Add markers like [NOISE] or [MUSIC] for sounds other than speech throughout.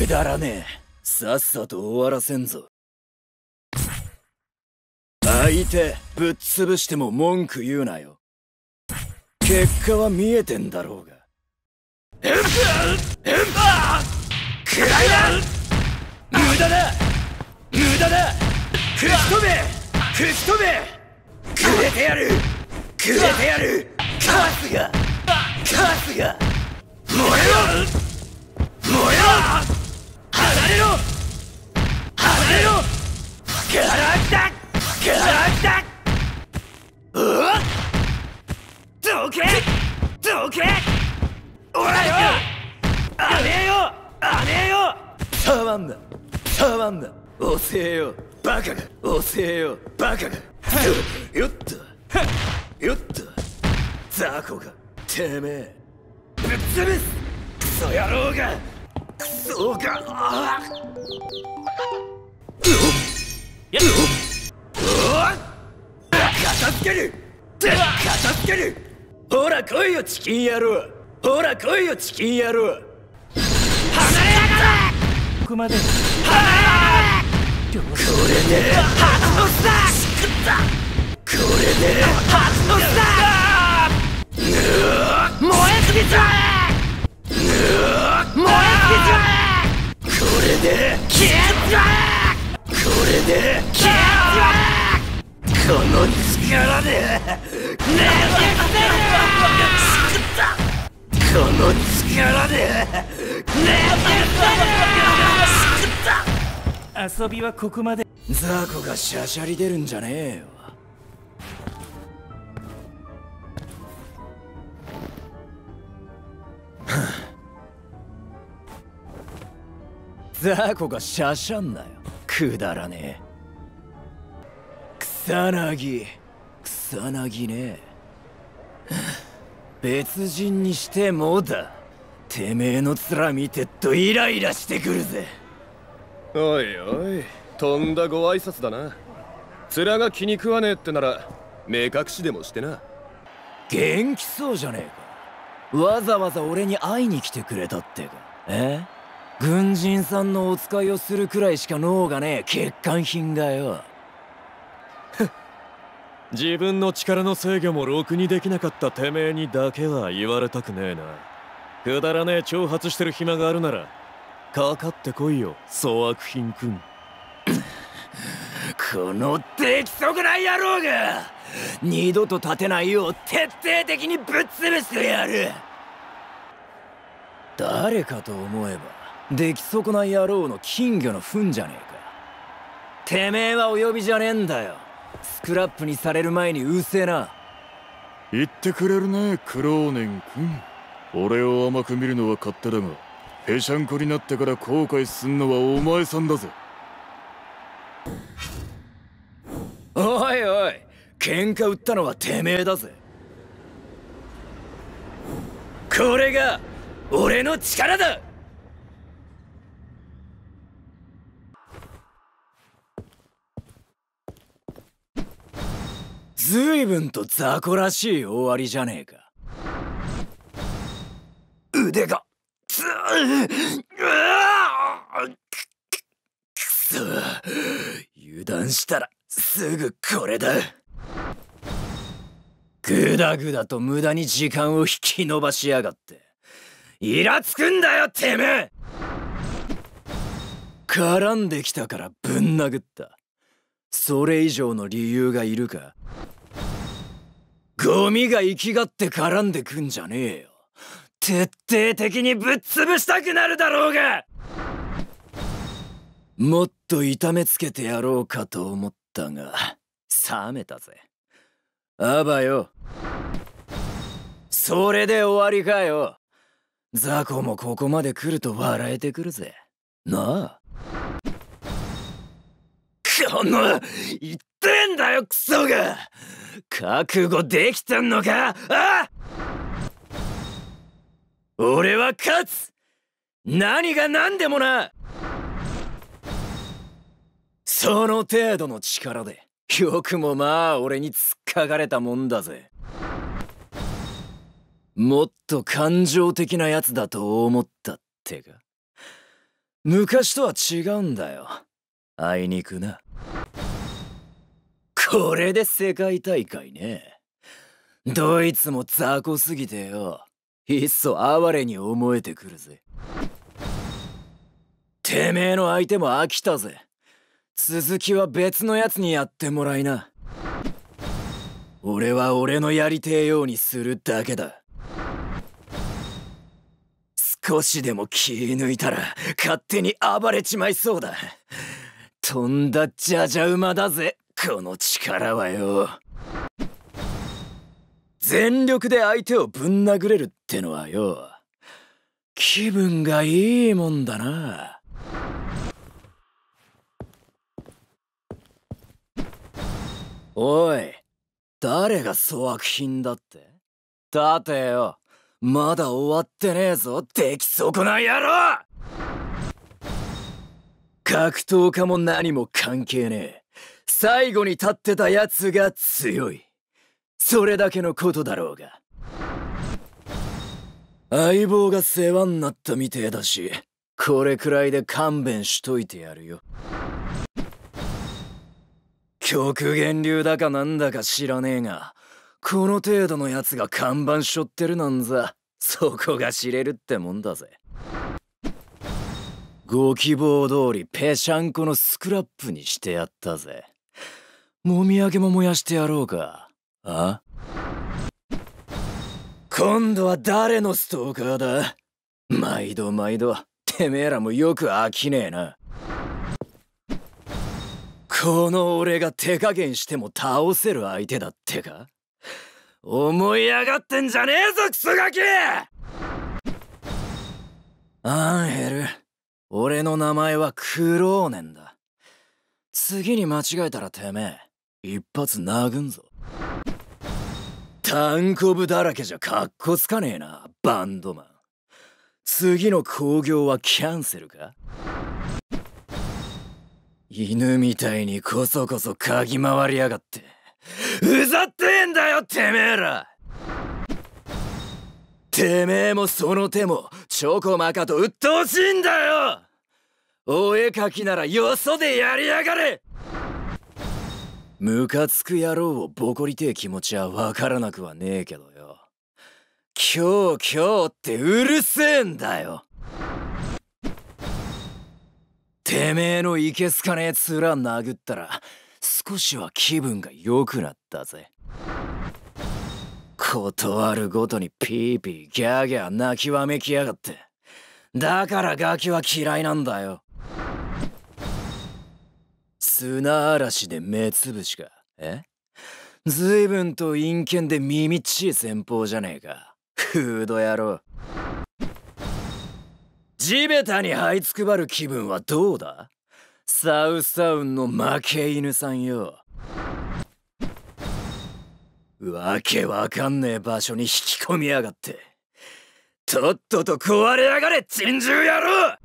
くだらねえ。さっさと終わらせんぞ。相手ぶっ潰しても文句言うなよ。結果は見えてんだろうが。くらいだ無駄だ。無駄だ。食い止め。食い止め。くれてやる。くれてやる。カスが。カスが。燃えろ。燃えろ。れろ！離れろ！ガラクだガラクだうわどけ！どけ！おらよ！あねえよ！あねえよ！触んな！触んな！遅えよ！バカが！遅えよ！バカが！よっと！よっと！雑魚が！てめえ！ぶっ潰す！クソ野郎がクソがあやっ片付ける片付けるほら来いよチキン野郎ほら来いよチキン野郎離れやがれここまで離れやがれこれで初の遊びはここまでザコがシャシャリ出るんじゃねえよ。ザコがシャシャンなよ。くだらね。え草薙草薙ね。別人にしてもだ。てめえの面見てっとイライラしてくるぜ。おいおいとんだご挨拶だな。面が気に食わねえってなら目隠しでもしてな。元気そうじゃねえか。わざわざ俺に会いに来てくれたってか。え？軍人さんのお使いをするくらいしか脳がねえ欠陥品がよ。自分の力の制御もろくにできなかったてめえにだけは言われたくねえなくだらねえ挑発してる暇があるならかかってこいよ粗悪品くん [LAUGHS] この出来損ない野郎が二度と立てないよう徹底的にぶっ潰してやる。誰かと思えば出来損ない野郎の金魚の糞じゃねえか。てめえはお呼びじゃねえんだよ。スクラップにされる前にうせえな。言ってくれるねクローネン君俺を甘く見るのは勝手だがぺしゃんこになってから後悔すんのはお前さんだぜ。おいおい喧嘩売ったのはてめえだぜ。これが俺の力だ。随分と雑魚らしい終わりじゃねえか。腕がつうくそ油断したらすぐこれだグダグダと無駄に時間を引き延ばしやがってイラつくんだよてめえ絡んできたからぶん殴ったそれ以上の理由がいるかゴミが生きがって絡んでくんじゃねえよ徹底的にぶっ潰したくなるだろうが。もっと痛めつけてやろうかと思ったが冷めたぜ。あばよ。それで終わりかよ。雑魚もここまで来ると笑えてくるぜ。なあ。この言ってんだよクソが。覚悟できてんのか？あ俺は勝つ。何が何でもな。その程度の力でよくもまあ俺に突っかかれたもんだぜ。もっと感情的なやつだと思ったってか。昔とは違うんだよ。あいにくな。これで世界大会ね。どいつも雑魚すぎてよ。いっそ哀れに思えてくるぜ。てめえの相手も飽きたぜ。続きは別のやつにやってもらいな。俺は俺のやりてえようにするだけだ。少しでも気抜いたら勝手に暴れちまいそうだ。とんだじゃじゃ馬だぜこの力はよ。全力で相手をぶん殴れるってのはよ気分がいいもんだな。おい誰が粗悪品だって？立てよ。まだ終わってねえぞ。出来損ない野郎！格闘家も何も関係ねえ。最後に立ってたやつが強い。それだけのことだろうが。相棒が世話になったみてえだしこれくらいで勘弁しといてやるよ。極限流だかなんだか知らねえがこの程度のやつが看板しょってるなんざそこが知れるってもんだぜ。ご希望通りぺしゃんこのスクラップにしてやったぜ。もみあげも燃やしてやろうか。あ？今度は誰のストーカーだ？毎度毎度。てめえらもよく飽きねえな。この俺が手加減しても倒せる相手だってか？思い上がってんじゃねえぞクソガキ！アンヘル俺の名前はクローネンだ。次に間違えたらてめえ一発殴んぞ。タンコブだらけじゃカッコつかねえなバンドマン。次の興行はキャンセルか？犬みたいにこそこそ嗅ぎ回りやがって。うざってんだよてめえら！てめえもその手もチョコマカと鬱陶しいんだよ！お絵描きならよそでやりやがれ！ムカつく野郎をボコりてえ気持ちはわからなくはねえけどよ。今日今日ってうるせえんだよ。てめえのいけすかねえ面殴ったら少しは気分が良くなったぜ。断るごとにピーピーギャーギャー泣きわめきやがって。だからガキは嫌いなんだよ。砂嵐で目つぶしか。え？随分と陰険で耳っちい戦法じゃねえか。フード野郎。地べたに這いつくばる気分はどうだ？サウサウンの負け犬さんよ。わけわかんねえ場所に引き込みやがって。とっとと壊れやがれ珍獣野郎！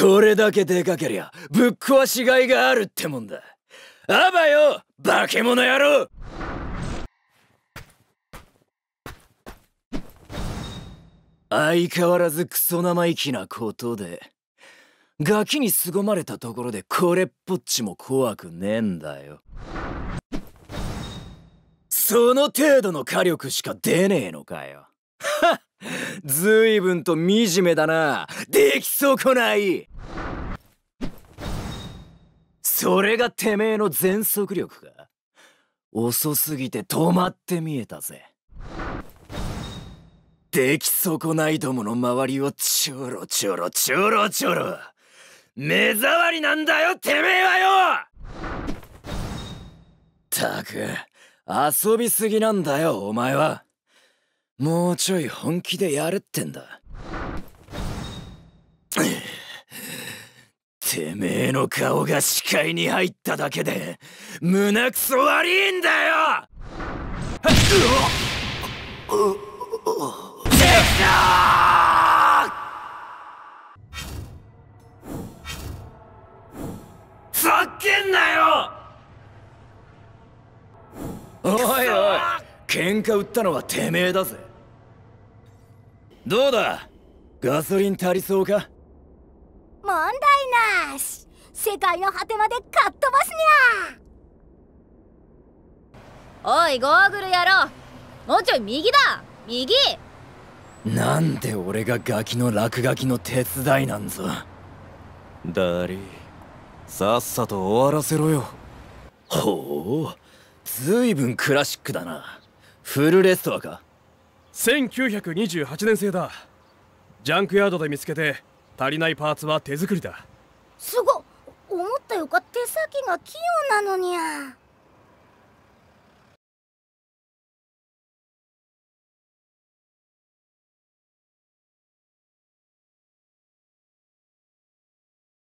これだけでかけりゃぶっ壊しがいがあるってもんだ。あばよ化け物野郎！相変わらずクソ生意気なことでガキに凄まれたところでこれっぽっちも怖くねえんだよ。その程度の火力しか出ねえのかよ。はずいぶんと惨めだな。出来損ない。それがてめえの全速力か。遅すぎて止まって見えたぜ。出来損ないどもの周りをちょろちょろちょろちょろ目障りなんだよてめえはよ。ったく遊びすぎなんだよお前は。もうちょい本気でやるってんだ。てめえの顔が視界に入っただけで胸くそ悪いんだよ！ふざけんなよ喧嘩売ったのはてめえだぜ。どうだ？ガソリン足りそうか？問題なし。世界の果てまでかっ飛ばすにゃ。おいゴーグル野郎もうちょい右だ。右。なんで俺がガキの落書きの手伝いなんぞ？ダリーさっさと終わらせろよ。ほうずいぶんクラシックだなフルレストアか。1928年製だ。ジャンクヤードで見つけて足りないパーツは手作りだ。すご思ったよか手先が器用なのにゃ